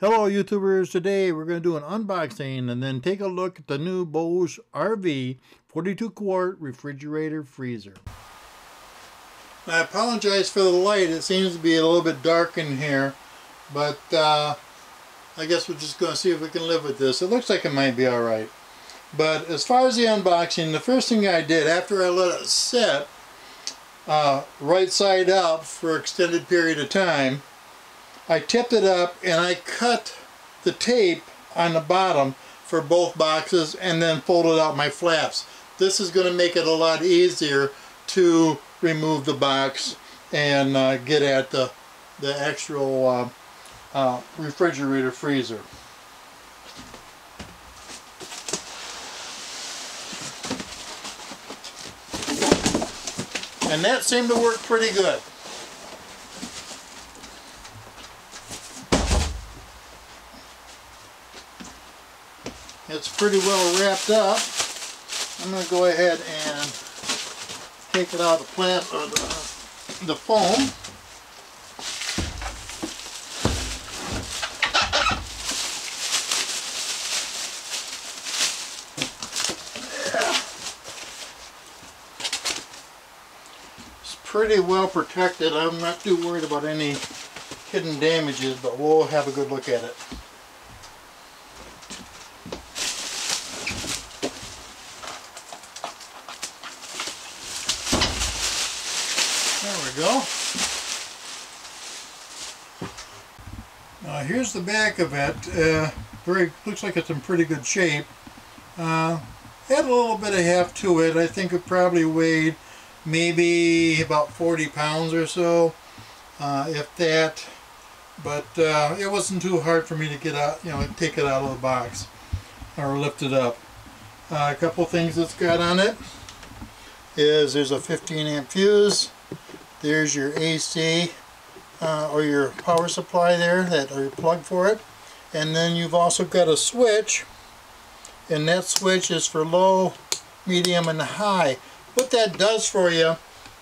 Hello YouTubers, today we're going to do an unboxing and then take a look at the new Bosch RV 42 quart refrigerator freezer. I apologize for the light, it seems to be a little bit dark in here, but uh, I guess we're just going to see if we can live with this. It looks like it might be alright. But as far as the unboxing, the first thing I did after I let it sit uh, right side up for extended period of time I tipped it up and I cut the tape on the bottom for both boxes and then folded out my flaps. This is going to make it a lot easier to remove the box and uh, get at the, the actual uh, uh, refrigerator freezer. And that seemed to work pretty good. It's pretty well wrapped up. I'm going to go ahead and take it out of the plant or uh, the, uh, the foam. It's pretty well protected. I'm not too worried about any hidden damages, but we'll have a good look at it. Go. Now here's the back of it. Uh, very looks like it's in pretty good shape. Uh, had a little bit of heft to it. I think it probably weighed maybe about 40 pounds or so, uh, if that. But uh, it wasn't too hard for me to get out, you know, take it out of the box or lift it up. Uh, a couple things it's got on it is there's a 15 amp fuse there's your AC uh, or your power supply there, that or your plug for it. And then you've also got a switch, and that switch is for low, medium, and high. What that does for you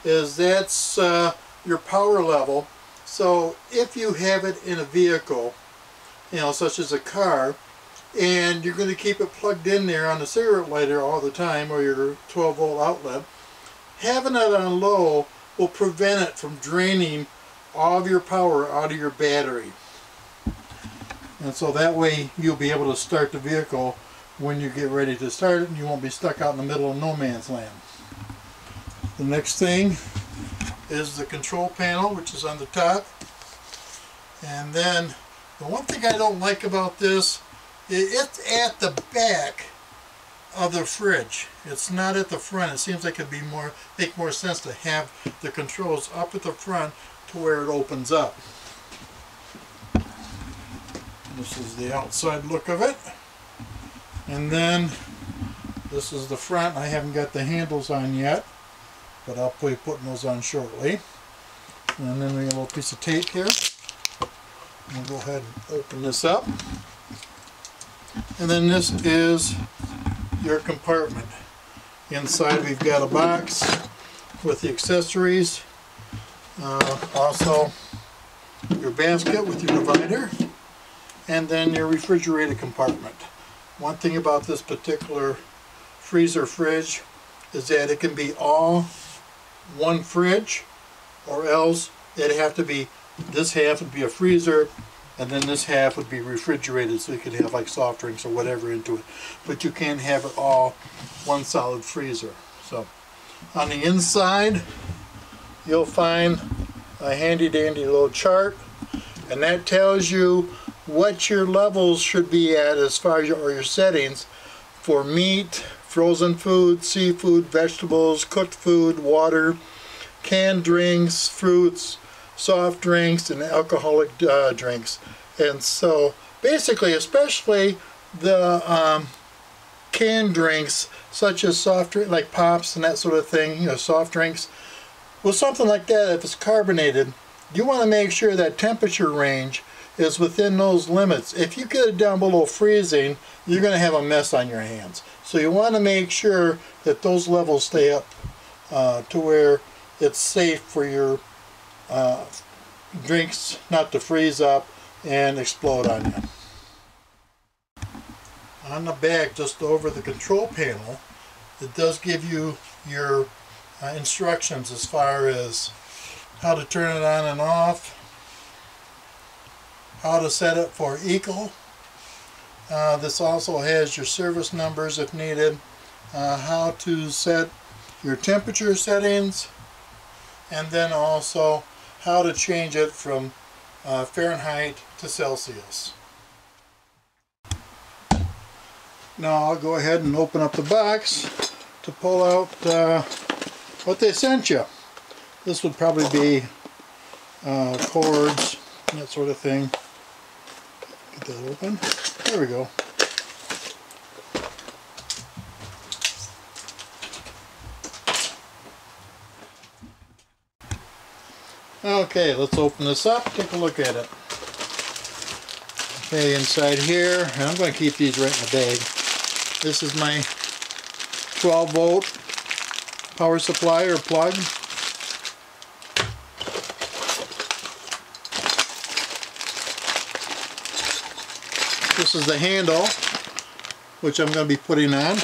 is that's uh, your power level. So if you have it in a vehicle, you know, such as a car, and you're going to keep it plugged in there on the cigarette lighter all the time, or your 12 volt outlet, having it on low will prevent it from draining all of your power out of your battery. And so that way you'll be able to start the vehicle when you get ready to start it and you won't be stuck out in the middle of no man's land. The next thing is the control panel which is on the top. And then the one thing I don't like about this, it's at the back of the fridge. It's not at the front. It seems like it'd be more make more sense to have the controls up at the front to where it opens up. This is the outside look of it. And then this is the front. I haven't got the handles on yet, but I'll be putting those on shortly. And then we have a little piece of tape here. We'll go ahead and open this up. And then this is your compartment. Inside we've got a box with the accessories, uh, also your basket with your divider, and then your refrigerator compartment. One thing about this particular freezer fridge is that it can be all one fridge or else it'd have to be this half would be a freezer and then this half would be refrigerated so you could have like soft drinks or whatever into it. But you can't have it all one solid freezer. So on the inside you'll find a handy dandy little chart and that tells you what your levels should be at as far as your, or your settings for meat, frozen food, seafood, vegetables, cooked food, water, canned drinks, fruits, soft drinks and alcoholic uh, drinks. And so basically, especially the um, canned drinks, such as soft drink, like pops and that sort of thing, you know, soft drinks, with something like that, if it's carbonated, you want to make sure that temperature range is within those limits. If you get it down below freezing, you're going to have a mess on your hands. So you want to make sure that those levels stay up uh, to where it's safe for your uh, drinks not to freeze up and explode on you. On the back, just over the control panel, it does give you your uh, instructions as far as how to turn it on and off, how to set it for eco. Uh, this also has your service numbers if needed, uh, how to set your temperature settings, and then also how to change it from uh, Fahrenheit to Celsius. Now I'll go ahead and open up the box to pull out uh, what they sent you. This would probably be uh, cords, and that sort of thing. Get that open. There we go. Okay, let's open this up, take a look at it. Okay, inside here, and I'm going to keep these right in the bag. This is my 12 volt power supply or plug. This is the handle, which I'm going to be putting on.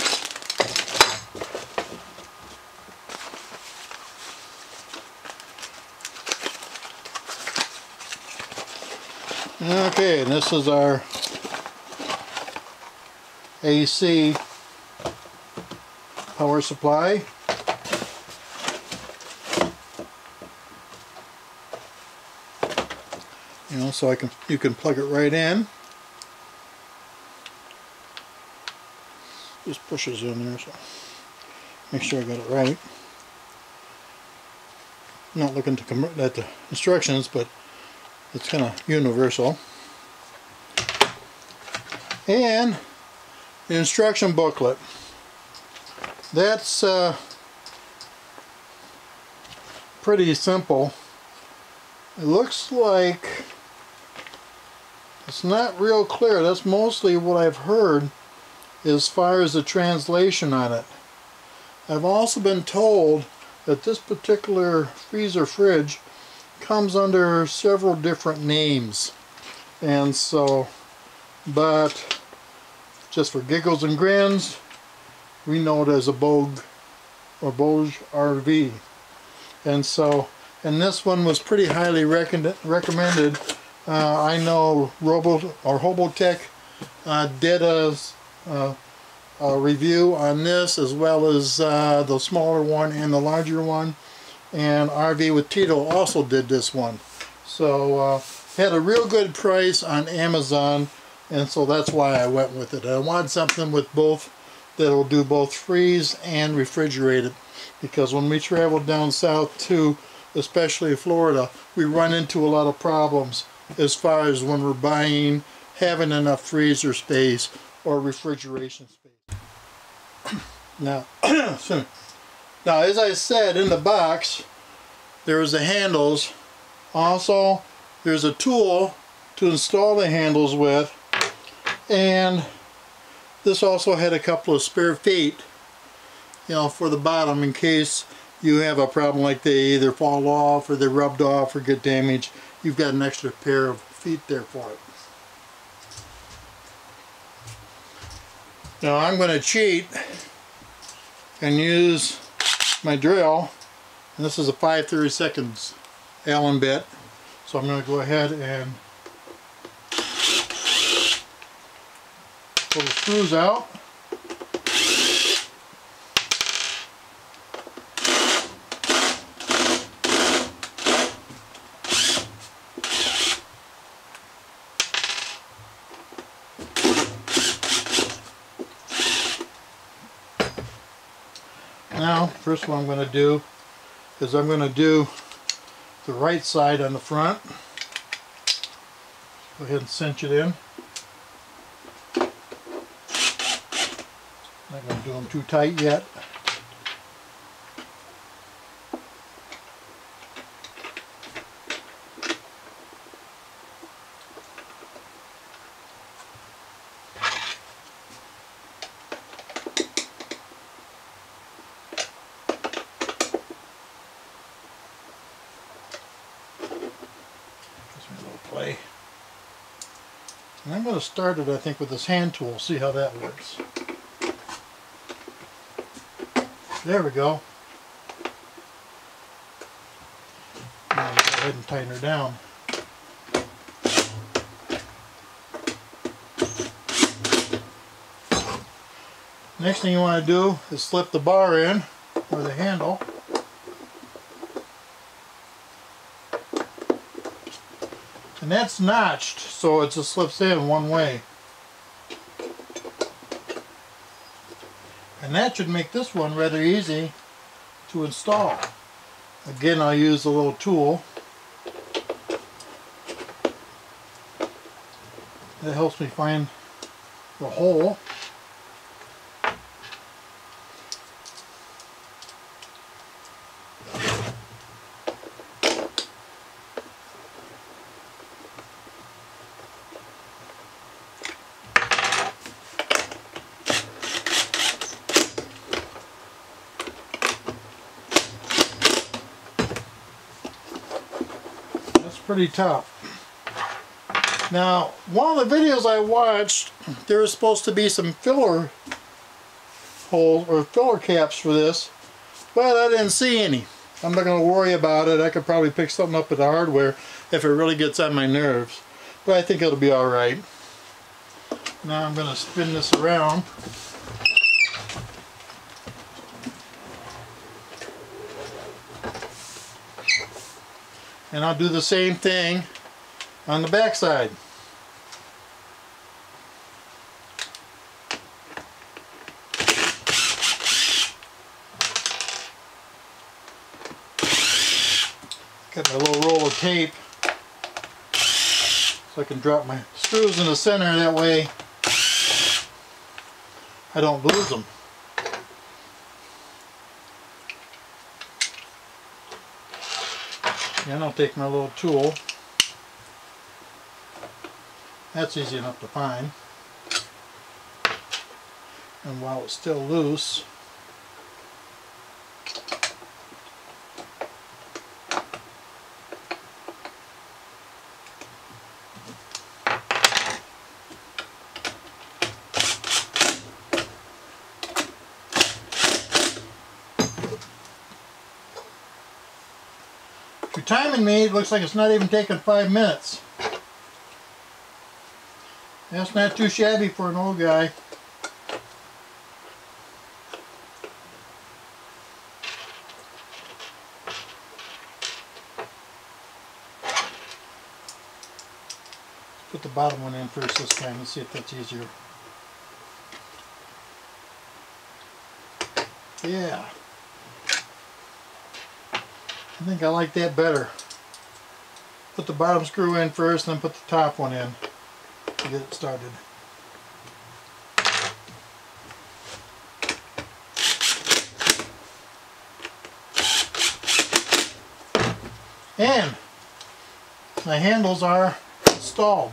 Okay, and this is our AC power supply. You know, so I can you can plug it right in. Just pushes in there, so make sure I got it right. Not looking to at the instructions, but it's kind of universal. And the instruction booklet. That's uh, pretty simple. It looks like it's not real clear. That's mostly what I've heard as far as the translation on it. I've also been told that this particular freezer fridge comes under several different names and so but just for giggles and grins we know it as a Bogue or Boge RV and so and this one was pretty highly recommended. Uh, I know Robo or Hobotech uh, did a, a, review on this as well as uh, the smaller one and the larger one. And RV with Tito also did this one. So uh, had a real good price on Amazon and so that's why I went with it. I wanted something with both that'll do both freeze and refrigerate it because when we travel down south to especially Florida we run into a lot of problems as far as when we're buying having enough freezer space or refrigeration space. now Now, as I said in the box, there's the handles. Also, there's a tool to install the handles with. And this also had a couple of spare feet, you know, for the bottom in case you have a problem like they either fall off or they're rubbed off or get damaged. You've got an extra pair of feet there for it. Now I'm going to cheat and use my drill and this is a 5 30 seconds Allen bit so I'm going to go ahead and pull the screws out Now, first what I'm going to do is I'm going to do the right side on the front. Go ahead and cinch it in. Not going to do them too tight yet. A little play. And I'm going to start it, I think, with this hand tool, see how that works. There we go. Now go ahead and tighten her down. Next thing you want to do is slip the bar in, or the handle. And that's notched, so it just slips in one way. And that should make this one rather easy to install. Again, I'll use a little tool. That helps me find the hole. Pretty tough. Now, one of the videos I watched, there was supposed to be some filler holes or filler caps for this, but I didn't see any. I'm not going to worry about it. I could probably pick something up at the hardware if it really gets on my nerves. But I think it'll be alright. Now I'm going to spin this around. And I'll do the same thing on the back side. Got my little roll of tape so I can drop my screws in the center that way I don't lose them. And I'll take my little tool. That's easy enough to find. And while it's still loose, timing me, it looks like it's not even taking five minutes. That's not too shabby for an old guy. Put the bottom one in first this time. Let's see if that's easier. Yeah. I think I like that better. Put the bottom screw in first, then put the top one in to get it started. And the handles are installed.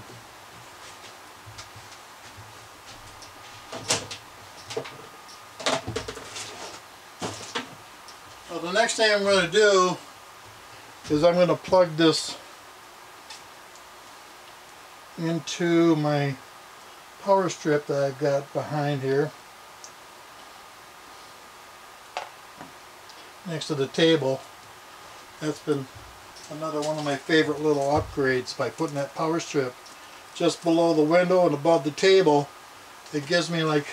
So the next thing I'm going to do is I'm going to plug this into my power strip that I've got behind here next to the table. That's been another one of my favorite little upgrades by putting that power strip just below the window and above the table. It gives me like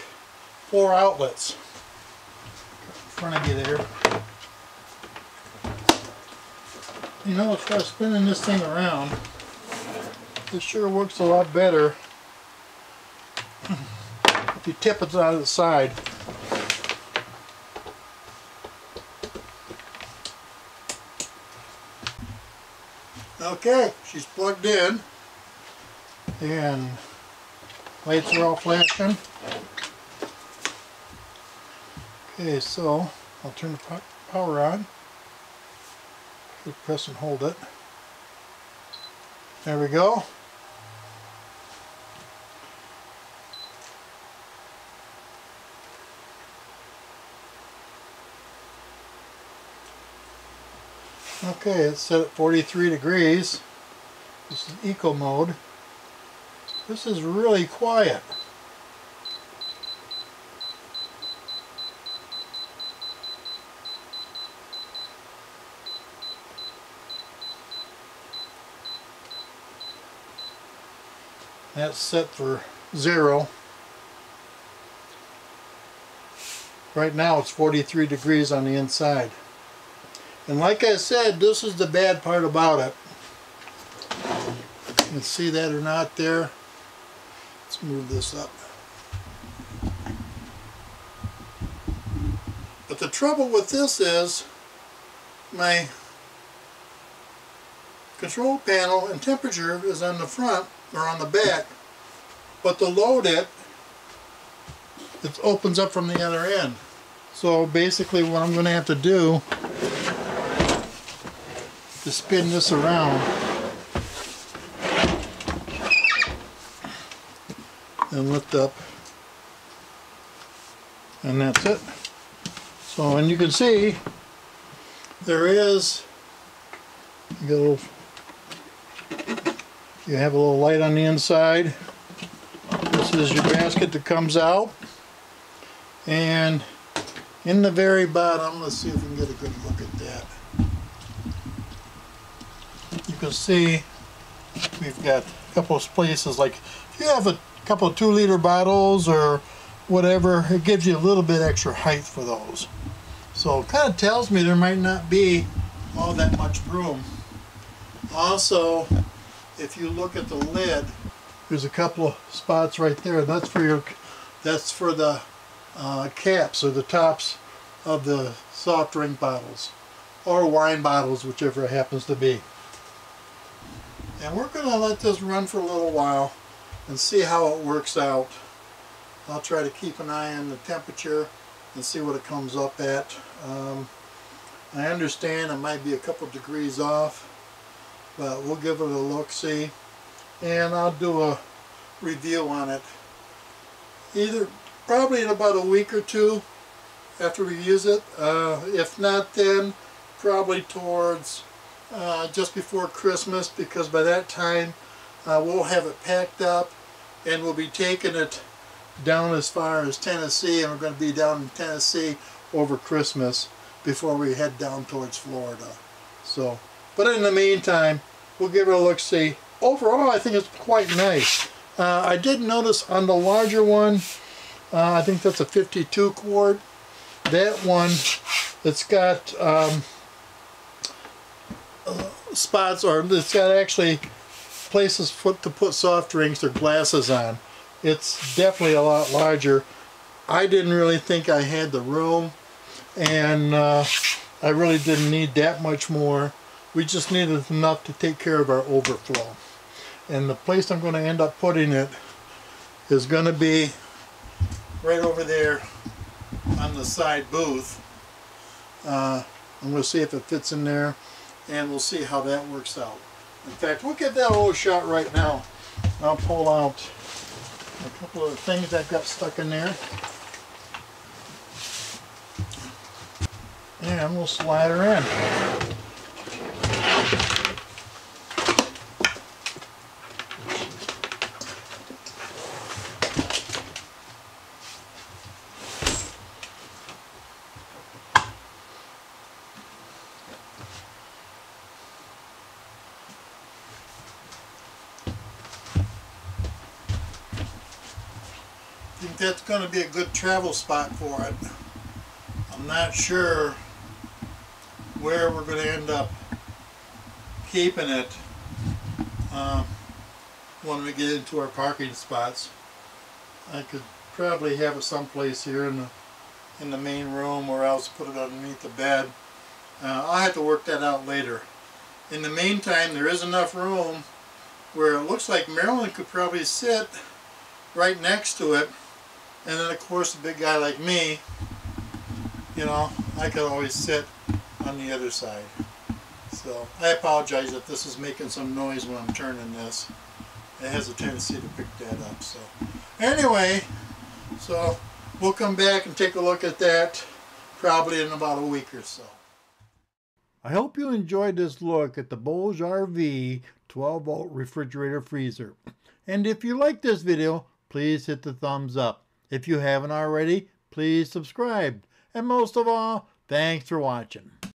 four outlets in front of you there. You know, as far as spinning this thing around, it sure works a lot better if you tip it out of the side. Okay, she's plugged in and lights are all flashing. Okay, so I'll turn the power on press and hold it. There we go. Okay, it's set at 43 degrees. This is eco mode. This is really quiet. That's set for zero. Right now it's 43 degrees on the inside. And like I said, this is the bad part about it. You can see that or not there. Let's move this up. But the trouble with this is my control panel and temperature is on the front or on the back, but to load it, it opens up from the other end. So basically what I'm going to have to do is spin this around and lift up and that's it. So and you can see there is a little, you have a little light on the inside. This is your basket that comes out and in the very bottom, let's see if we can get a good look at that. You can see we've got a couple of places like if you have a couple of two liter bottles or whatever, it gives you a little bit extra height for those. So it kind of tells me there might not be all that much room. Also, if you look at the lid, there's a couple of spots right there. and That's for your, that's for the uh, caps or the tops of the soft drink bottles or wine bottles, whichever it happens to be. And we're going to let this run for a little while and see how it works out. I'll try to keep an eye on the temperature and see what it comes up at. Um, I understand it might be a couple degrees off, but we'll give it a look-see. And I'll do a review on it either probably in about a week or two after we use it. Uh, if not then, probably towards uh, just before Christmas because by that time uh, we'll have it packed up and we'll be taking it down as far as Tennessee and we're going to be down in Tennessee over Christmas before we head down towards Florida. So, but in the meantime, we'll give it a look-see. Overall, I think it's quite nice. Uh, I did notice on the larger one, uh, I think that's a 52 quart. That one, it's got um, uh, spots, or it's got actually places put, to put soft drinks or glasses on. It's definitely a lot larger. I didn't really think I had the room, and uh, I really didn't need that much more. We just needed enough to take care of our overflow. And the place I'm going to end up putting it is going to be right over there on the side booth. Uh, I'm going to see if it fits in there and we'll see how that works out. In fact, we'll get that little shot right now. I'll pull out a couple of things that got stuck in there. And we'll slide her in. That's going to be a good travel spot for it. I'm not sure where we're going to end up keeping it um, when we get into our parking spots. I could probably have it someplace here in the in the main room or else put it underneath the bed. Uh, I'll have to work that out later. In the meantime, there is enough room where it looks like Marilyn could probably sit right next to it and then of course a big guy like me, you know, I could always sit on the other side. So I apologize if this is making some noise when I'm turning this. It has a tendency to pick that up. So anyway, so we'll come back and take a look at that probably in about a week or so. I hope you enjoyed this look at the BougeRV 12 volt refrigerator freezer. And if you like this video, please hit the thumbs up. If you haven't already, please subscribe. And most of all, thanks for watching.